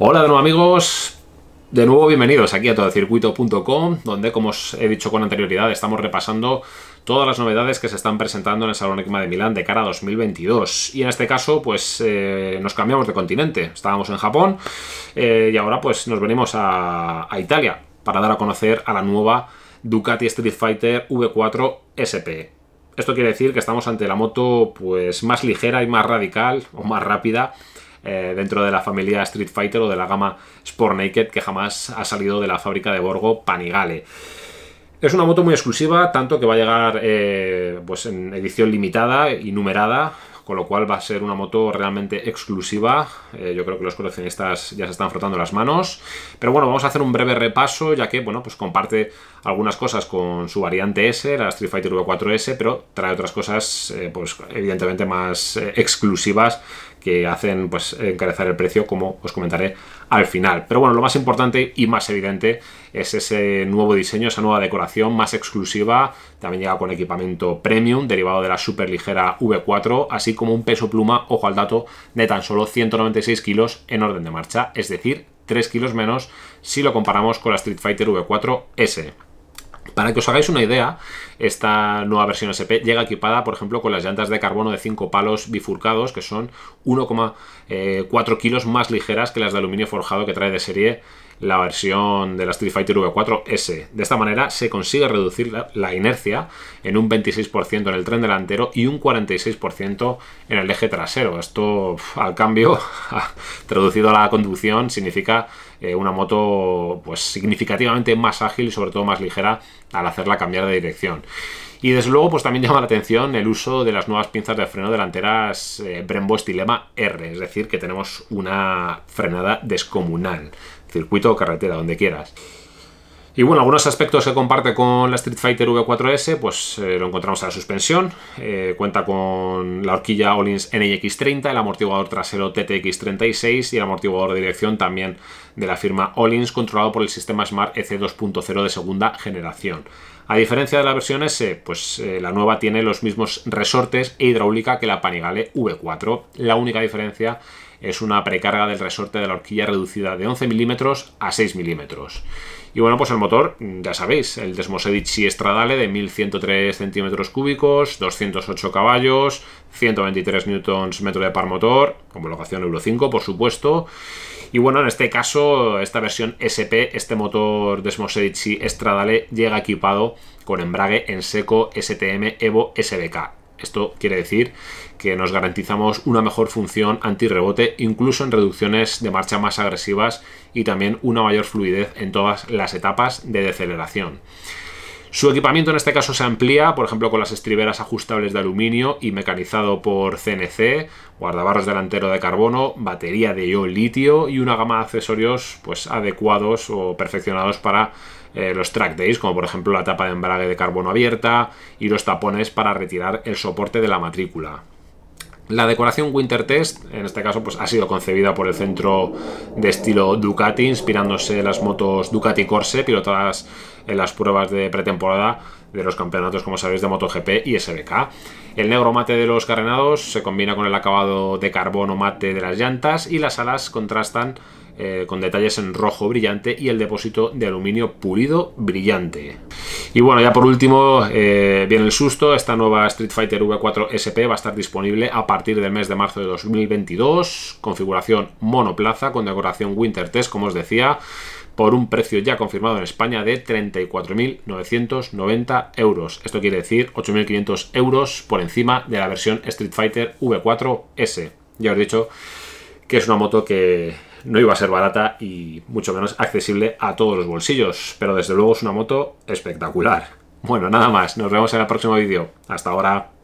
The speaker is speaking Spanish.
Hola de nuevo amigos, de nuevo bienvenidos aquí a todocircuito.com donde como os he dicho con anterioridad estamos repasando todas las novedades que se están presentando en el Salón ECMA de Milán de cara a 2022 y en este caso pues eh, nos cambiamos de continente, estábamos en Japón eh, y ahora pues nos venimos a, a Italia para dar a conocer a la nueva Ducati Street Fighter V4 SP. Esto quiere decir que estamos ante la moto pues más ligera y más radical o más rápida eh, dentro de la familia Street Fighter o de la gama Sport Naked que jamás ha salido de la fábrica de Borgo Panigale. Es una moto muy exclusiva, tanto que va a llegar eh, pues en edición limitada y numerada, con lo cual va a ser una moto realmente exclusiva. Eh, yo creo que los coleccionistas ya se están frotando las manos. Pero bueno, vamos a hacer un breve repaso, ya que bueno, pues comparte algunas cosas con su variante S, la Street Fighter V4S, pero trae otras cosas, pues evidentemente más exclusivas que hacen pues encarecer el precio, como os comentaré al final. Pero bueno, lo más importante y más evidente es ese nuevo diseño, esa nueva decoración más exclusiva. También llega con equipamiento premium derivado de la superligera V4, así como un peso pluma, ojo al dato, de tan solo 196 kilos en orden de marcha, es decir, 3 kilos menos si lo comparamos con la Street Fighter V4S. Para que os hagáis una idea, esta nueva versión SP llega equipada, por ejemplo, con las llantas de carbono de 5 palos bifurcados, que son 1,4 eh, kilos más ligeras que las de aluminio forjado que trae de serie la versión de la Street Fighter V4S. De esta manera se consigue reducir la, inercia en un 26% en el tren delantero y un 46% en el eje trasero. Esto, al cambio, traducido a la conducción, significa eh, una moto pues significativamente más ágil y sobre todo más ligera al hacerla cambiar de dirección. Y desde luego, pues también llama la atención el uso de las nuevas pinzas de freno delanteras eh, Brembo Estilema R, es decir, que tenemos una frenada descomunal, circuito o carretera, donde quieras. Y bueno, algunos aspectos que comparte con la Street Fighter V4S, pues eh, lo encontramos en la suspensión. Eh, cuenta con la horquilla Olins NX30, el amortiguador trasero TTX36 y el amortiguador de dirección también de la firma Olins, controlado por el sistema Smart EC 2.0 de segunda generación. A diferencia de la versión S, pues eh, la nueva tiene los mismos resortes e hidráulica que la Panigale V4. La única diferencia es una precarga del resorte de la horquilla reducida de 11 milímetros a 6 milímetros. Y bueno, pues el motor, ya sabéis, el Desmosedici Stradale de 1103 centímetros cúbicos, 208 caballos, 123 newtons metro de par motor, homologación Euro 5, por supuesto. Y bueno, en este caso, esta versión SP, este motor Desmosedici Stradale llega equipado con embrague en seco STM Evo SBK. Esto quiere decir que nos garantizamos una mejor función antirrebote, incluso en reducciones de marcha más agresivas y también una mayor fluidez en todas las etapas de deceleración. Su equipamiento en este caso se amplía, por ejemplo, con las estriberas ajustables de aluminio y mecanizado por CNC, guardabarros delantero de carbono, batería de ion litio y una gama de accesorios pues, adecuados o perfeccionados para eh, los track days, como por ejemplo la tapa de embrague de carbono abierta y los tapones para retirar el soporte de la matrícula. La decoración Winter Test, en este caso, pues ha sido concebida por el centro de estilo Ducati, inspirándose en las motos Ducati Corse, pilotadas en las pruebas de pretemporada de los campeonatos, como sabéis, de MotoGP y SBK. El negro mate de los carenados se combina con el acabado de carbono mate de las llantas y las alas contrastan eh, con detalles en rojo brillante y el depósito de aluminio pulido brillante. Y bueno, ya por último, eh, viene el susto, esta nueva Street Fighter V4 SP va a estar disponible a partir del mes de marzo de 2022, configuración monoplaza con decoración Winter Test, como os decía, por un precio ya confirmado en España de 34.990 euros. Esto quiere decir 8.500 euros por encima de la versión Street Fighter V4S. Ya os he dicho que es una moto que no iba a ser barata y mucho menos accesible a todos los bolsillos, pero desde luego es una moto espectacular. Bueno, nada más, nos vemos en el próximo vídeo. Hasta ahora.